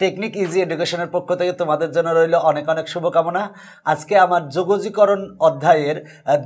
Technique easy এডুকেশনের পক্ষ থেকে তোমাদের জন্য রইল অনেক অনেক শুভকামনা। আজকে আমার যোগজীকরণ অধ্যায়ের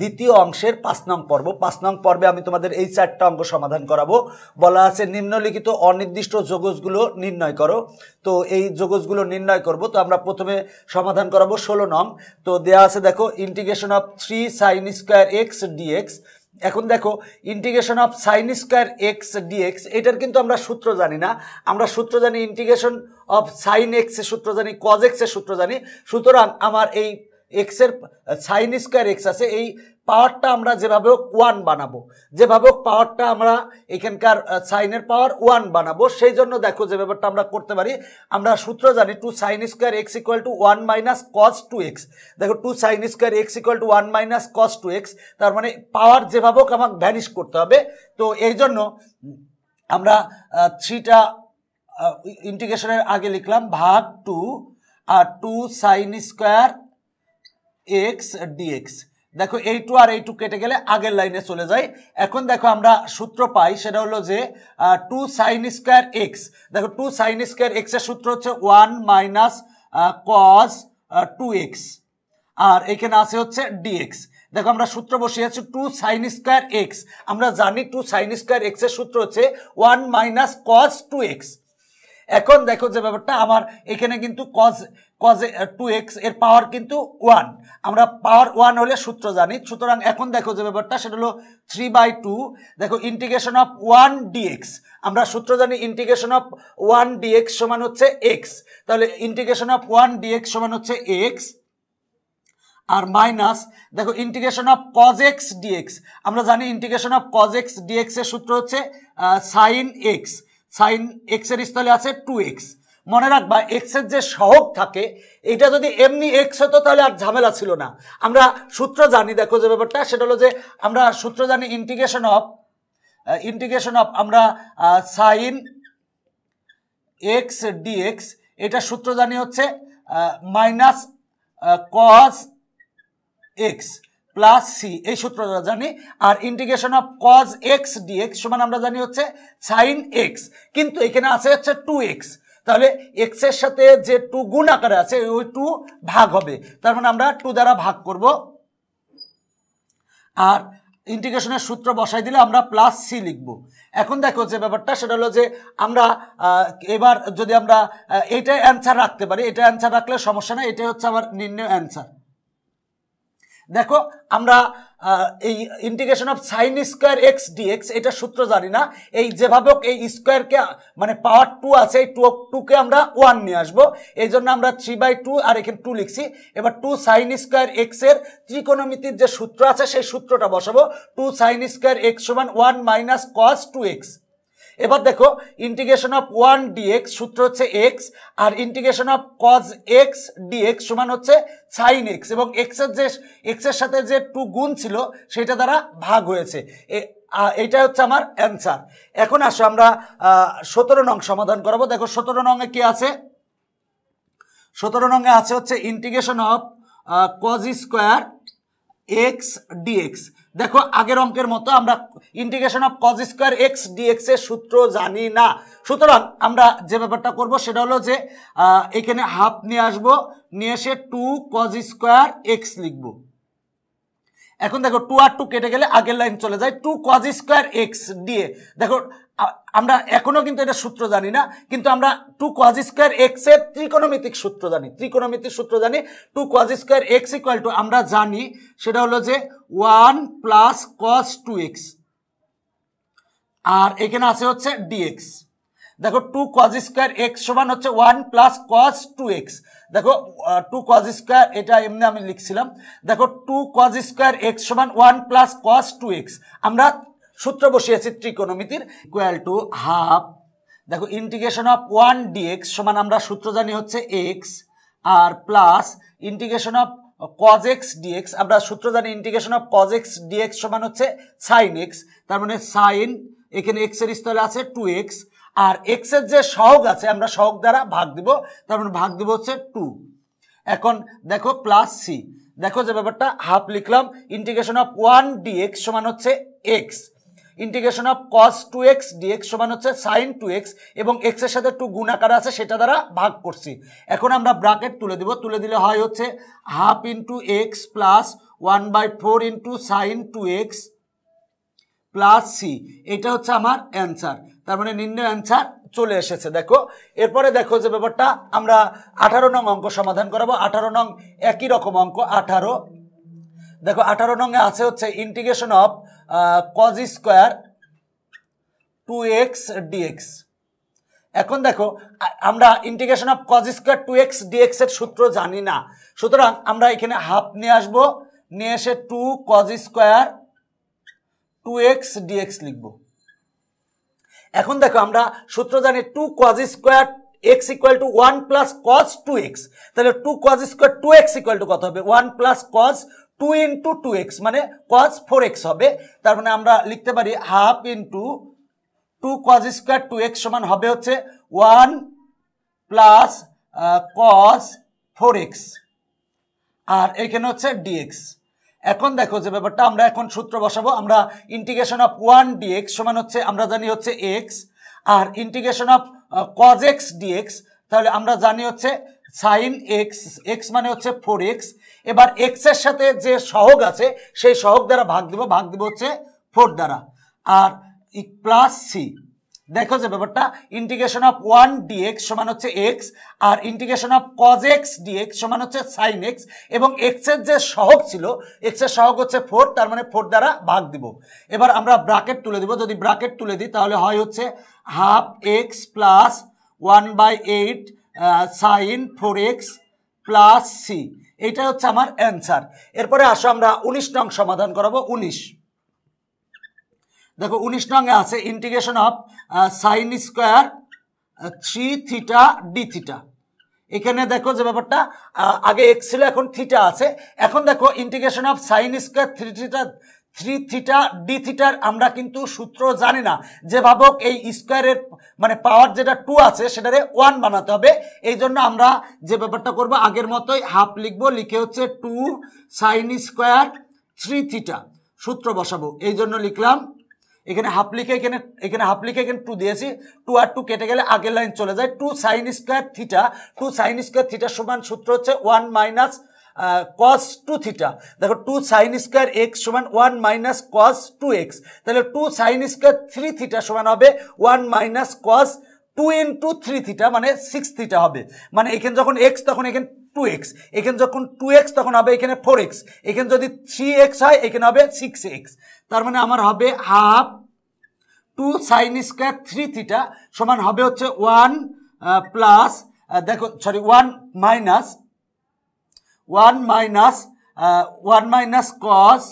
দ্বিতীয় অংশের পাঁচ নং পর্ব। পাঁচ নং পর্বে আমি তোমাদের এই চারটা অঙ্ক সমাধান করাবো। বলা আছে, নিম্নলিখিত অনির্দিষ্ট যোগজগুলো নির্ণয় করো। তো এই যোগজগুলো নির্ণয় করব। তো আমরা প্রথমে সমাধান করাবো ষোলো নং। তো দেয়া আছে, দেখো, integration of three sine square x dx. এখন দেখো, integration of sine square x dx, এটার কিন্তু আমরা সূত্র জানি না। আমরা সূত্র জানি, ইন্টিগ্রেশন অফ সাইন এক্সের সূত্র জানি কজ এক্সের সূত্র জানি। সুতরাং আমার এই এক্সের সাইন স্কোয়ার এক্স আছে, এই পাওয়ারটা আমরা যেভাবে হোক ওয়ান বানাবো। যেভাবে হোক পাওয়ারটা আমরা এখানকার সাইনের পাওয়ার ওয়ান বানাবো। সেই জন্য দেখো যে ব্যাপারটা আমরা করতে পারি। আমরা সূত্র জানি two sine square x equal to one minus cos two x দেখো two sine square x equal to one minus cos two x তার মানে পাওয়ার যেভাবে হোক আমাকে ভ্যানিশ করতে হবে। তো এই জন্য আমরা থ্রিটা ইন্টিগ্রেশনের আগে লিখলাম ভাগ টু, আর two sine square x dx দেখো এই টু আর এই টু কেটে গেলে আগের লাইনে চলে যায়। এখন দেখো আমরা সূত্র পাই, সেটা হলো যে টু সাইন স্কোয়ার এক্স দেখো টু সাইন স্কোয়ার এক্সের সূত্র হচ্ছে one minus cos two x আর এখানে আছে হচ্ছে ডিএক্স দেখো আমরা সূত্র বসিয়েছি টু সাইন স্কোয়ার এক্স আমরা জানি টু সাইন স্কোয়ার এক্সের সূত্র হচ্ছে one minus cos two x এখন দেখো যে ব্যাপারটা, আমার এখানে কিন্তু কজ কজ টু এক্সের পাওয়ার কিন্তু ওয়ান আমরা পাওয়ার ওয়ান হলে সূত্র জানি। সুতরাং এখন দেখো যে ব্যাপারটা, সেটা হলো থ্রি বাই টু দেখো ইন্টিগ্রেশন অফ ওয়ান ডিএক্স আমরা সূত্র জানি ইন্টিগ্রেশন অফ ওয়ান ডিএক্স সমান হচ্ছে এক্স তাহলে ইন্টিগ্রেশন অফ ওয়ান ডিএক্স সমান হচ্ছে এক্স আর মাইনাস দেখো integration of cos x dx আমরা জানি integration of cos x dx এর সূত্র হচ্ছে সাইন এক্স সাইন এক্সের স্থলে আছে টু এক্স মনে রাখবা এক্সের যে সহগ থাকে এটা যদি এমনি এক্স হতো তাহলে আর ঝামেলা ছিল না। আমরা সূত্র জানি, দেখো যে ব্যাপারটা, সেটা হলো যে আমরা সূত্র জানি ইন্টিগ্রেশন অফ ইন্টিগ্রেশন অফ আমরা সাইন এক্স ডিএক্স এটা সূত্র জানি হচ্ছে minus cos x plus C এই সূত্রটা জানি, আর integration of cos x dx সমান আমরা জানি হচ্ছে সাইন এক্স কিন্তু এখানে আছে হচ্ছে টু এক্স তাহলে এক্সের সাথে যে টু গুণ আকারে আছে, ওই টু ভাগ হবে, তার মানে আমরা টু দ্বারা ভাগ করব, আর ইন্টিগ্রেশনের সূত্র বসাই দিলে আমরা প্লাস সি লিখব, এখন দেখো যে ব্যাপারটা, সেটা হলো যে আমরা এবার যদি আমরা এইটাই অ্যান্সার রাখতে পারি, এটা অ্যান্সার রাখলে সমস্যা নেই, এটাই হচ্ছে আমার নির্ণয় অ্যান্সার দেখো, আমরা এই integration of sine square x dx এটা সূত্র জানি না, এই যেভাবে এই স্কোয়ারকে মানে পাওয়ার টু আছে, এই টু টুকে আমরা ওয়ান নিয়ে আসব। এই জন্য আমরা থ্রি বাই টু আর এখানে টু লিখছি। এবার টু সাইন স্কোয়ার এক্সের ত্রিকোণমিতির যে সূত্র আছে, সেই সূত্রটা বসাবো। টু সাইন স্কোয়ার এক্স সমান one minus cos two x এবার দেখো ইন্টিগ্রেশন অফ ওয়ান ডিএক্স সূত্র হচ্ছে x R integration of cos x dx সমান হচ্ছে সাইন এক্স এবং এক্সের যে এক্সের সাথে যে টু গুণ ছিল, সেটা দ্বারা ভাগ হয়েছে। এইটা হচ্ছে আমার অ্যান্সার এখন আসো আমরা সতেরো নং সমাধান করাবো। দেখো, সতেরো নংয়ে কি আছে? সতেরো নংয়ে আছে হচ্ছে integration of cos square x dx দেখো, আগের অঙ্কের মতো আমরা integration of cos square x dx এর সূত্র জানি না। সুতরাং আমরা যে ব্যাপারটা করব সেটা হলো যে এখানে হাফ নিয়ে আসব, নিয়ে এসে টু কজ স্কোয়ার এক্স লিখব। এখন দেখো টু আর টু কেটে গেলে আগের লাইন চলে যায় টু কজ স্কোয়ার এক্স দিয়ে। দেখো আমরা এখনও কিন্তু এটা সূত্র জানি না, কিন্তু আমরা টু কজ স্কোয়ার এক্সের ত্রিকোণমিতিক সূত্র জানি, ত্রিকোণমিতিক সূত্র জানি। Two cos square x equal to আমরা জানি, সেটা হলো যে one plus cos two x আর এখানে আছে হচ্ছে ডিএক্স দেখো টু কজ স্কোয়ার এক্স সমান হচ্ছে one plus cos two x দেখো টু কজ স্কোয়ার এটা এমনি আমি লিখছিলাম। দেখো টু কজ স্কোয়ার এক্স সমান one plus cos two x আমরা সূত্র বসিয়েছি ত্রিকোণমিতির ইকুয়াল টু হাফ দেখো ইন্টিগ্রেশন অফ ওয়ান ডিএক্স সমান আমরা সূত্র জানি হচ্ছে x R plus integration of cos x dx আমরা সূত্র জানি integration of cos x dx সমান হচ্ছে সাইন এক্স তার মানে সাইন এখানে এক্সের স্থলে আছে টু এক্স আর এক্সের যে সহগ আছে, আমরা সহগ দ্বারা ভাগ দিব, তার মানে ভাগ দিব হচ্ছে টু এখন দেখো প্লাস সি দেখো যে ব্যাপারটা হাফ লিখলাম ইন্টিগ্রেশন অফ ওয়ান ডিএক্স সমান হচ্ছে x integration of cos two x dx সমান হচ্ছে সাইন টু এক্স এবং এক্সের সাথে টু গুণাকার আছে, সেটা দ্বারা ভাগ করছি। এখন আমরা ব্রাকেট তুলে দিব, তুলে দিলে হয় হচ্ছে half into x plus one by four into sine two x plus C এটা হচ্ছে আমার অ্যান্সার তার মানে নির্ণয় অ্যান্সার চলে এসেছে, দেখো। এরপরে দেখো যে ব্যাপারটা, আমরা আঠারো নং অঙ্ক সমাধান করাবো। আঠারো নং একই রকম অঙ্ক, আঠারো। দেখো, আঠারো নংয়ে আছে হচ্ছে integration of cos square two x dx এখন দেখো, আমরা integration of cos square two x dx এর সূত্র জানি না। সুতরাং আমরা এখানে হাফ নিয়ে আসব, নিয়ে এসে two cos square two x dx লিখব। এখন দেখো আমরা সূত্র জানি two cos square x equal to one plus cos two x তাহলে two cos square two x equal to কত হবে? One plus cos two into two x মানে কজ ফোর এক্স হবে। তার মানে আমরা লিখতে পারি half into two cos square two x সমান হবে হচ্ছে one plus cos four x আর এখানে হচ্ছে ডিএক্স এখন দেখো যে ব্যাপারটা, আমরা এখন সূত্র বসাবো, আমরা ইন্টিগ্রেশন অফ ওয়ান ডিএক্স সমান হচ্ছে, আমরা জানি হচ্ছে x R integration of cos x dx তাহলে আমরা জানি হচ্ছে সাইন এক্স এক্স মানে হচ্ছে ফোর এক্স এবার এক্সের সাথে যে সহগ আছে, সেই সহগ দ্বারা ভাগ দিব ভাগ দিব হচ্ছে ফোর দ্বারা, আর প্লাস সি দেখো যে ব্যাপারটা ইন্টিগ্রেশন অফ ওয়ান ডিএক্স সমান হচ্ছে x R integration of cos x dx সমান হচ্ছে সাইন এক্স এবং এক্সের যে সহগ ছিল এক্সের সহগ হচ্ছে ফোর তার মানে ফোর দ্বারা ভাগ দিব। এবার আমরা ব্রাকেট তুলে দিব। যদি ব্রাকেট তুলে দিই, তাহলে হয় হচ্ছে half x plus one by eight sine four x plus c এইটা হচ্ছে আমার অ্যান্সার এরপরে আসো আমরা উনিশ নং সমাধান করাবো, উনিশ। দেখো উনিশ নঙ্গে আছে integration of sine square three theta d theta এখানে দেখো যে ব্যাপারটা আগে এক্স ছিল, এখন থিটা আছে। এখন দেখো integration of sine square three theta three theta d থিটার আমরা কিন্তু সূত্র জানি না। যে ভাবক এই স্কোয়ারের মানে পাওয়ার যেটা টু আছে, সেটারে ওয়ান বানাতে হবে। এই জন্য আমরা যে ব্যাপারটা করব, আগের মতোই হাফ লিখব, লিখে হচ্ছে two sine square three theta সূত্র বসাবো। এই জন্য লিখলাম এখানে হাফ লিখে, এখানে এখানে হাফ লিখে, এখানে টু দিয়েছি। টু আর টু কেটে গেলে আগের লাইন চলে যায়। Two sine square theta two sine square থিটার সমান সূত্র হচ্ছে one minus cos two theta দেখো টু সাইন স্কোয়ার এক্স সমান one minus cos two x তাহলে two sine square three theta সমান হবে one minus cos two into three theta মানে সিক্স থিটা হবে। মানে এখানে যখন এক্স তখন এখানে টু এক্স এখানে যখন টু এক্স তখন হবে এখানে ফোর এক্স এখানে যদি থ্রি এক্স হয়, এখানে হবে সিক্স এক্স তার মানে আমার হবে half two sine square three theta সমান হবে হচ্ছে ওয়ান প্লাস দেখো sorry one minus one minus one minus cos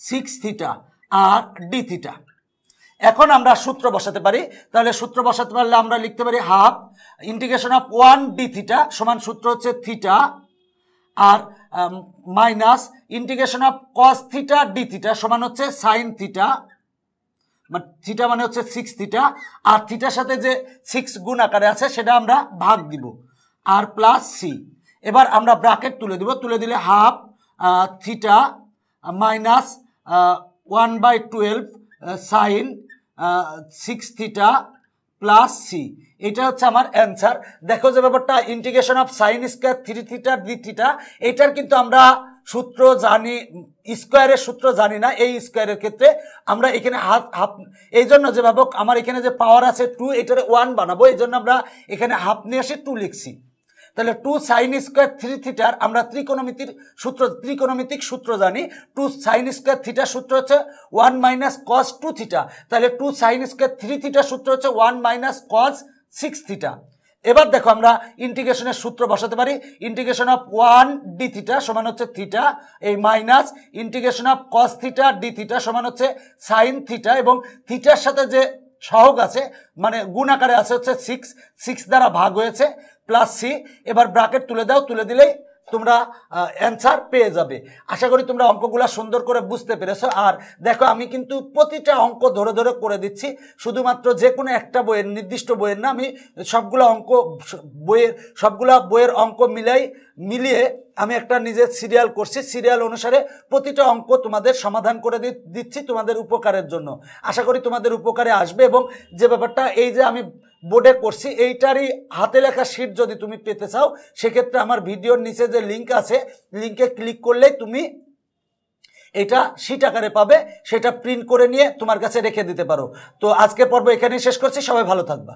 six theta আর ডি থিটা এখন আমরা সূত্র বসাতে পারি। তাহলে সূত্র বসাতে পারলে আমরা লিখতে পারি half integration of one d theta সমান সূত্র হচ্ছে theta R minus integration of cos theta d theta সমান হচ্ছে সাইন থিটা। থিটা মানে হচ্ছে সিক্স থিটা। আর থিটার সাথে যে সিক্স গুণ আকারে আছে সেটা আমরা ভাগ দিব। আর প্লাস সি। এবার আমরা ব্রাকেট তুলে দিব। তুলে দিলে half theta, minus one by twelve sine six theta plus c এটা হচ্ছে আমার অ্যান্সার দেখো যে ব্যাপারটা integration of sine square three theta d theta এটার কিন্তু আমরা সূত্র জানি স্কোয়ারের সূত্র জানি না, এই স্কোয়ারের ক্ষেত্রে আমরা এখানে হাফ হাফ এই জন্য যে ভাবক, আমার এখানে যে পাওয়ার আছে টু এটারে ওয়ান বানাবো এই জন্য আমরা এখানে হাফ নিয়ে এসে টু লিখছি। তাহলে টু সাইন স্কোয়ার থ্রি থিটার আমরা ত্রিকোণমিতির সূত্র, ত্রিকোণমিতিক সূত্র জানি। টু সাইন স্কোয়ার থিটার সূত্র হচ্ছে one minus cos two theta তাহলে টু সাইন স্কোয়ার থ্রি থিটার সূত্র হচ্ছে one minus cos six theta এবার দেখো আমরা ইন্টিগ্রেশনের সূত্র বসাতে পারি। Integration of one d theta সমান হচ্ছে থিটা এই minus integration of cos theta d theta সমান হচ্ছে সাইন থিটা এবং থিটার সাথে যে সহগ আছে মানে গুণ আকারে আছে হচ্ছে সিক্স সিক্স দ্বারা ভাগ হয়েছে প্লাস সি এবার ব্রাকেট তুলে দাও, তুলে দিলেই তোমরা অ্যান্সার পেয়ে যাবে। আশা করি তোমরা অঙ্কগুলো সুন্দর করে বুঝতে পেরেছ। আর দেখো, আমি কিন্তু প্রতিটা অঙ্ক ধরে ধরে করে দিচ্ছি। শুধুমাত্র যে কোনো একটা বইয়ের, নির্দিষ্ট বইয়ের না, আমি সবগুলো অঙ্ক, বইয়ের, সবগুলো বইয়ের অঙ্ক মিলাই, মিলিয়ে আমি একটা নিজের সিরিয়াল করছি সিরিয়াল অনুসারে প্রতিটা অঙ্ক তোমাদের সমাধান করে দিচ্ছি তোমাদের উপকারের জন্য। আশা করি তোমাদের উপকারে আসবে এবং যে ব্যাপারটা, এই যে আমি বোর্ডে করছি, এইটারই হাতে লেখা শিট যদি তুমি পেতে চাও, সেক্ষেত্রে আমার ভিডিওর নিচে যে লিঙ্ক আছে লিঙ্কে ক্লিক করলেই তুমি এটা শিট আকারে পাবে, সেটা প্রিন্ট করে নিয়ে তোমার কাছে রেখে দিতে পারো। তো আজকে পর্ব এখানেই শেষ করছি, সবাই ভালো থাকবা।